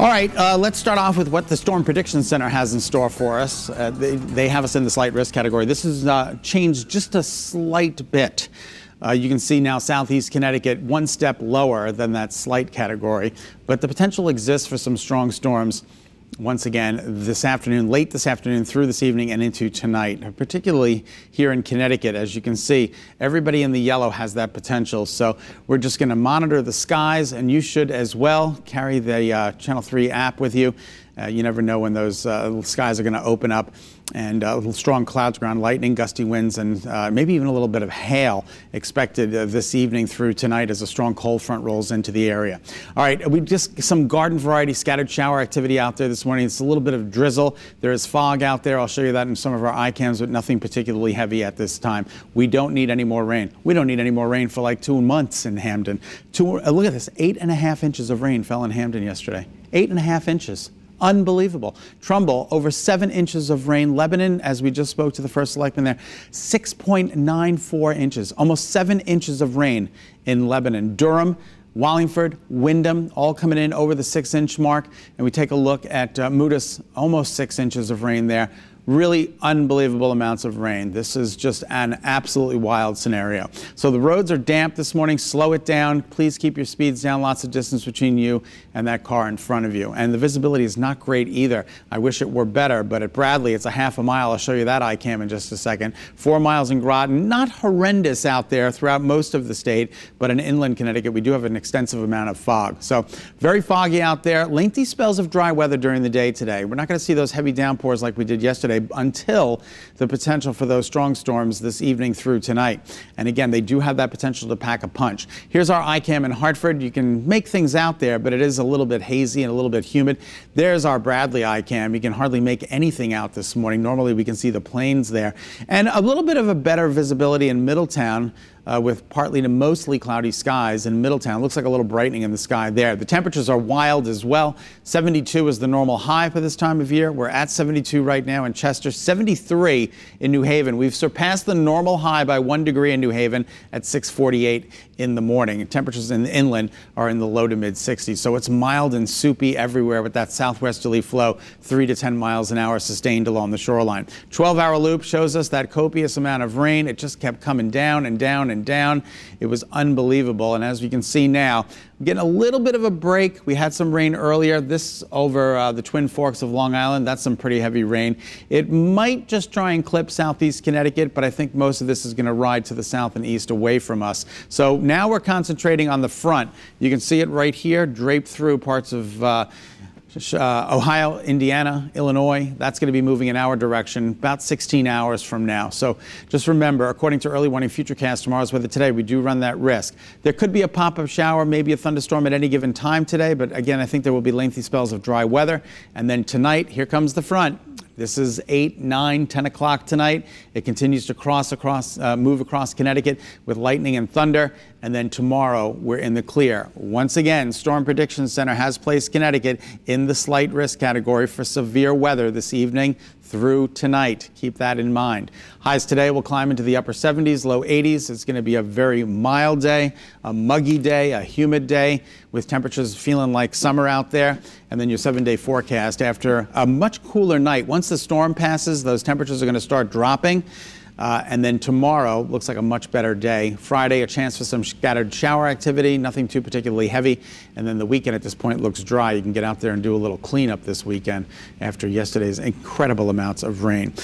All right, uh, let's start off with what the Storm Prediction Center has in store for us. Uh, they, they, have us in the slight risk category. This has uh, changed just a slight bit. Uh, you can see now southeast Connecticut one step lower than that slight category, but the potential exists for some strong storms once again this afternoon, late this afternoon through this evening and into tonight, particularly here in Connecticut. As you can see, everybody in the yellow has that potential. So we're just going to monitor the skies, and you should as well carry the uh, Channel 3 app with you. Uh, you never know when those uh, skies are going to open up and uh, little strong clouds around lightning, gusty winds, and uh, maybe even a little bit of hail expected uh, this evening through tonight as a strong cold front rolls into the area. All right, we just some garden variety scattered shower activity out there this morning. It's a little bit of drizzle. There is fog out there. I'll show you that in some of our iCams, but nothing particularly heavy at this time. We don't need any more rain. We don't need any more rain for like two months in Hamden. Two, uh, look at this, eight and a half inches of rain fell in Hamden yesterday. Eight and a half inches. Unbelievable. Trumbull, over seven inches of rain. Lebanon, as we just spoke to the first selectman there, 6.94 inches, almost seven inches of rain in Lebanon. Durham, Wallingford, Windham, all coming in over the six inch mark. And we take a look at uh, Moodus, almost six inches of rain there really unbelievable amounts of rain. This is just an absolutely wild scenario. So the roads are damp this morning. Slow it down. Please keep your speeds down. Lots of distance between you and that car in front of you. And the visibility is not great either. I wish it were better, but at Bradley, it's a half a mile. I'll show you that iCam in just a second. Four miles in Groton. Not horrendous out there throughout most of the state, but in inland Connecticut, we do have an extensive amount of fog. So very foggy out there. Lengthy spells of dry weather during the day today. We're not going to see those heavy downpours like we did yesterday yesterday until the potential for those strong storms this evening through tonight. And again, they do have that potential to pack a punch. Here's our iCam in Hartford. You can make things out there, but it is a little bit hazy and a little bit humid. There's our Bradley iCam. You can hardly make anything out this morning. Normally we can see the planes there. And a little bit of a better visibility in Middletown uh, with partly to mostly cloudy skies in Middletown. Looks like a little brightening in the sky there. The temperatures are wild as well. 72 is the normal high for this time of year. We're at 72 right now in Chester, 73 in New Haven. We've surpassed the normal high by one degree in New Haven at 648 in the morning. Temperatures in the inland are in the low to mid 60s. So it's mild and soupy everywhere with that southwesterly flow, 3 to 10 miles an hour sustained along the shoreline. 12 hour loop shows us that copious amount of rain. It just kept coming down and down and down. It was unbelievable. And as we can see now, getting a little bit of a break. We had some rain earlier. This over uh, the Twin Forks of Long Island. That's some pretty heavy rain. It might just try and clip southeast Connecticut, but I think most of this is going to ride to the south and east away from us. So now we're concentrating on the front. You can see it right here, draped through parts of uh, uh, Ohio, Indiana, Illinois, that's going to be moving in our direction about 16 hours from now. So just remember, according to early warning futurecast tomorrow's weather today, we do run that risk. There could be a pop-up shower, maybe a thunderstorm at any given time today, but again, I think there will be lengthy spells of dry weather. And then tonight, here comes the front. This is 8, 9, 10 o'clock tonight. It continues to cross across, uh, move across Connecticut with lightning and thunder. And then tomorrow, we're in the clear. Once again, Storm Prediction Center has placed Connecticut in the slight risk category for severe weather this evening through tonight. Keep that in mind. Highs today will climb into the upper 70s, low 80s. It's going to be a very mild day, a muggy day, a humid day with temperatures feeling like summer out there. And then your seven day forecast after a much cooler night. Once the storm passes, those temperatures are going to start dropping. Uh, and then tomorrow looks like a much better day. Friday, a chance for some scattered shower activity, nothing too particularly heavy. And then the weekend at this point looks dry. You can get out there and do a little cleanup this weekend after yesterday's incredible amounts of rain.